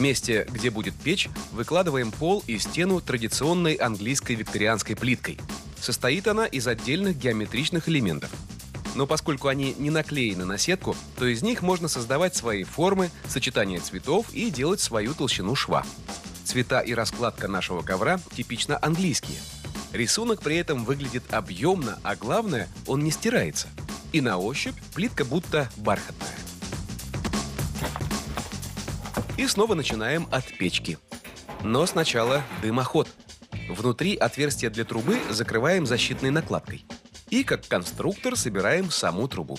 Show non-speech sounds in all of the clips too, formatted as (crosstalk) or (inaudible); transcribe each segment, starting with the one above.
месте, где будет печь, выкладываем пол и стену традиционной английской викторианской плиткой. Состоит она из отдельных геометричных элементов. Но поскольку они не наклеены на сетку, то из них можно создавать свои формы, сочетание цветов и делать свою толщину шва. Цвета и раскладка нашего ковра типично английские. Рисунок при этом выглядит объемно, а главное, он не стирается. И на ощупь плитка будто бархатная. И снова начинаем от печки. Но сначала дымоход. Внутри отверстие для трубы закрываем защитной накладкой. И как конструктор собираем саму трубу.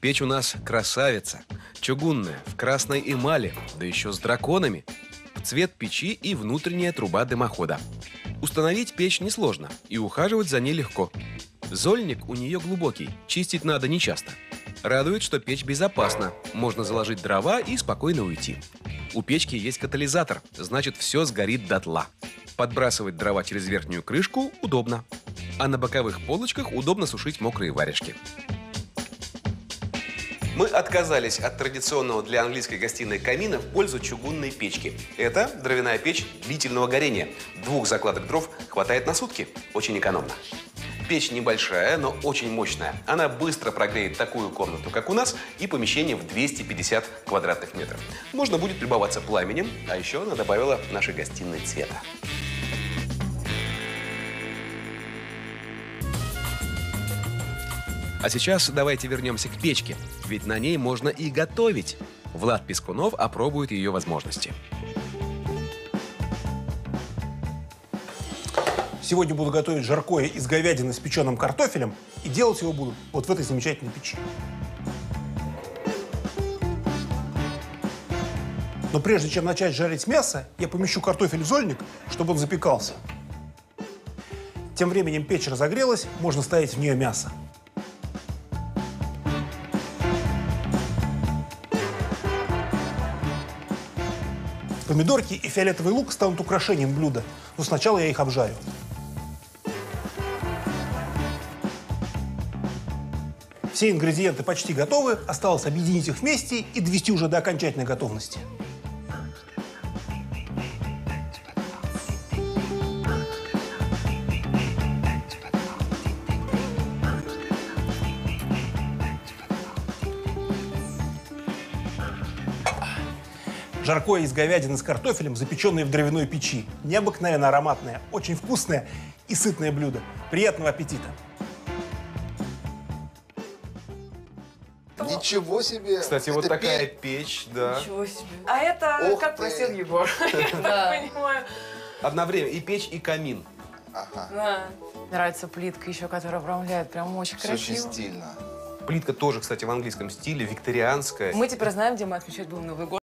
Печь у нас красавица. Чугунная, в красной эмали, да еще с драконами. В цвет печи и внутренняя труба дымохода. Установить печь несложно, и ухаживать за ней легко. Зольник у нее глубокий, чистить надо нечасто. Радует, что печь безопасна, можно заложить дрова и спокойно уйти. У печки есть катализатор, значит все сгорит дотла. Подбрасывать дрова через верхнюю крышку удобно. А на боковых полочках удобно сушить мокрые варежки. Мы отказались от традиционного для английской гостиной камина в пользу чугунной печки. Это дровяная печь длительного горения. Двух закладок дров хватает на сутки. Очень экономно. Печь небольшая, но очень мощная. Она быстро прогреет такую комнату, как у нас, и помещение в 250 квадратных метров. Можно будет любоваться пламенем, а еще она добавила нашей гостиной цвета. А сейчас давайте вернемся к печке, ведь на ней можно и готовить. Влад Пескунов опробует ее возможности. Сегодня буду готовить жаркое из говядины с печеным картофелем. И делать его буду вот в этой замечательной печи. Но прежде чем начать жарить мясо, я помещу картофель в зольник, чтобы он запекался. Тем временем печь разогрелась, можно ставить в нее мясо. Помидорки и фиолетовый лук станут украшением блюда, но сначала я их обжарю. Все ингредиенты почти готовы, осталось объединить их вместе и довести уже до окончательной готовности. Жаркое из говядины с картофелем, запеченное в дровяной печи. Необыкновенно ароматное, очень вкусное и сытное блюдо. Приятного аппетита! Ничего себе! Кстати, вот Это такая пе- печь, да. Ничего себе. А это, Ох как ты. просил Егор, (laughs) я так понимаю. Одновременно и печь, и камин. Ага, Да. Нравится плитка еще, которая обрамляет. Прям очень все очень красиво. стильно. Плитка тоже, кстати, в английском стиле, викторианская. Мы теперь знаем, где мы отмечать будем Новый год.